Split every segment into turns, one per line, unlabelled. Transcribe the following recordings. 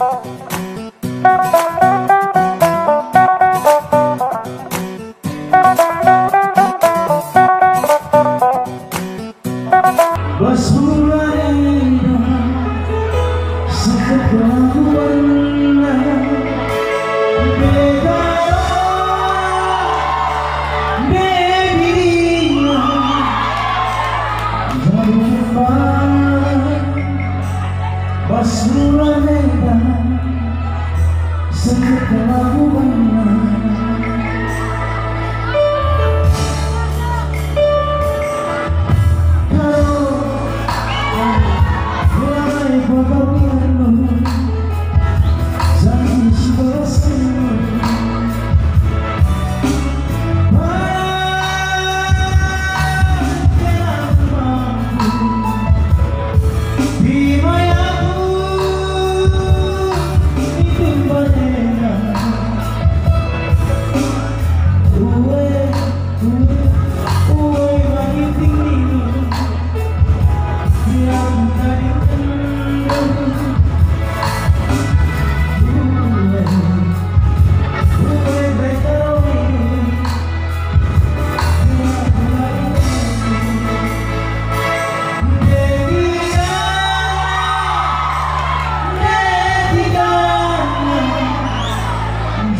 oh you.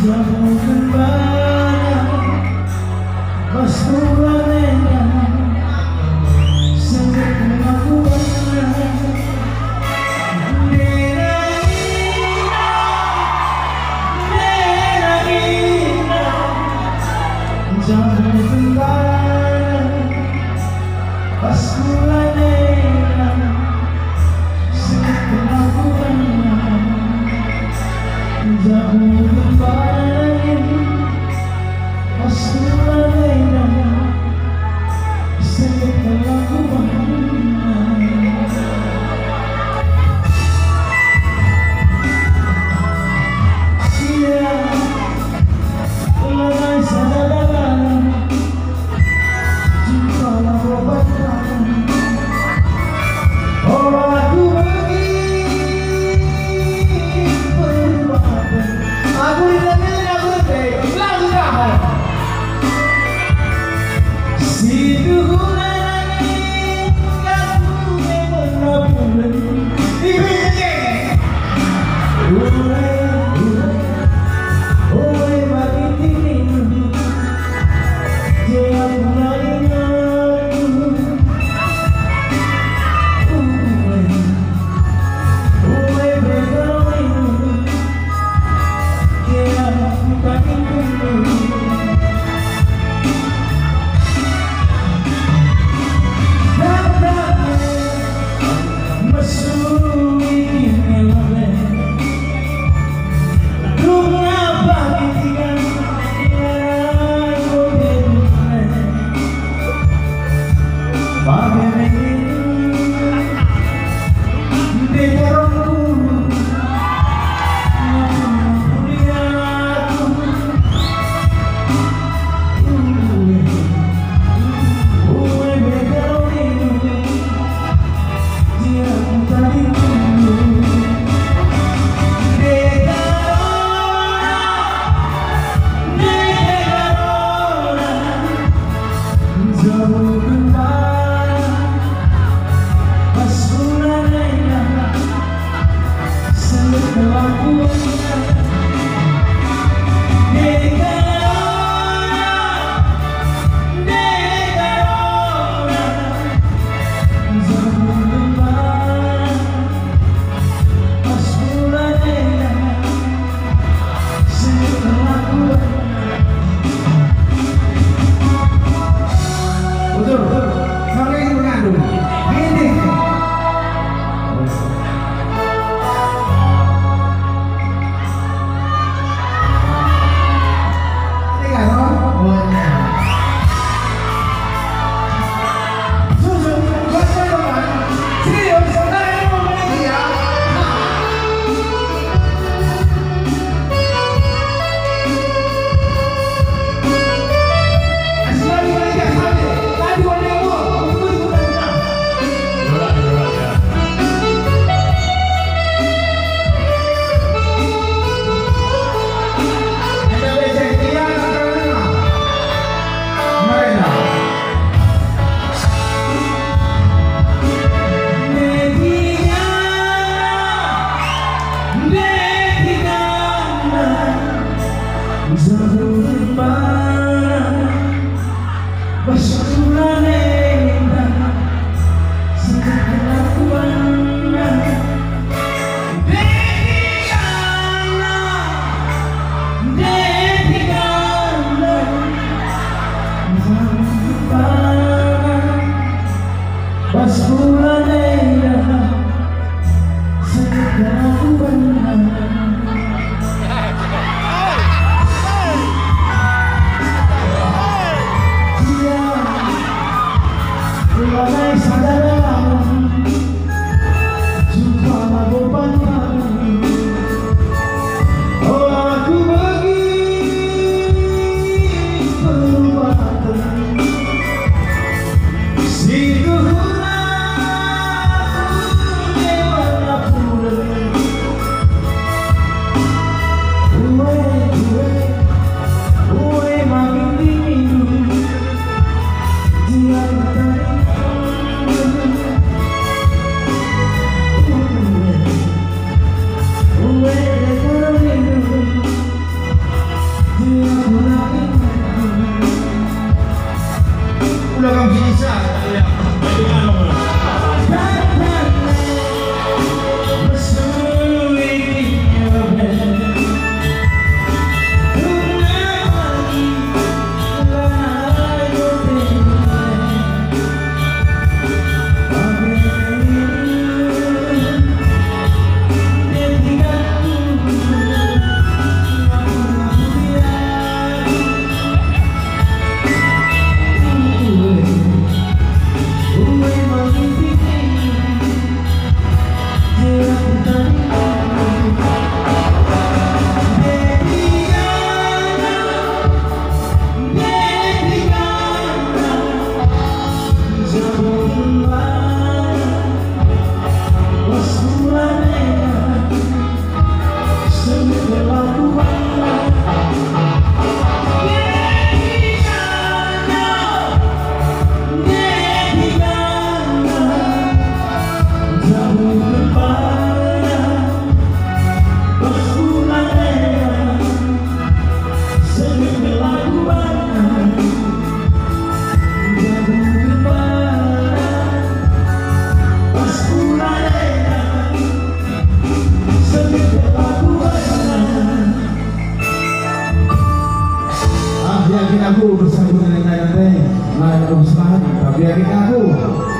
Aku di Então Udah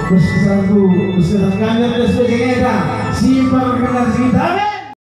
bersatu, bersatu, dan sebagainya. simpan kenal kita.